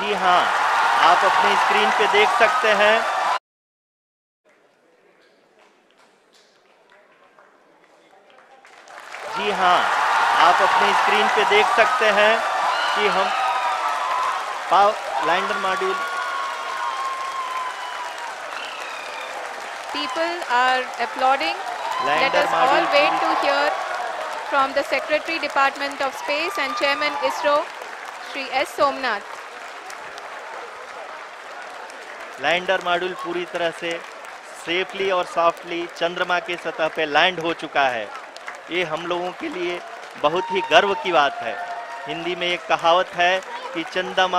जी हाँ आप अपनी स्क्रीन पे देख सकते हैं। जी हाँ आप अपनी स्क्रीन पे देख सकते हैं कि हम power lander module people are applauding let us all wait to hear from the secretary department of space and chairman ISRO Shri S Somanath lander module पूरी तरह से सेफली और सॉफ्टली चंद्रमा के सतह पे लैंड हो चुका है। ये हम लोगों के लिए बहुत ही गर्व की बात है। हिंदी में एक कहावत है कि चंद्रमा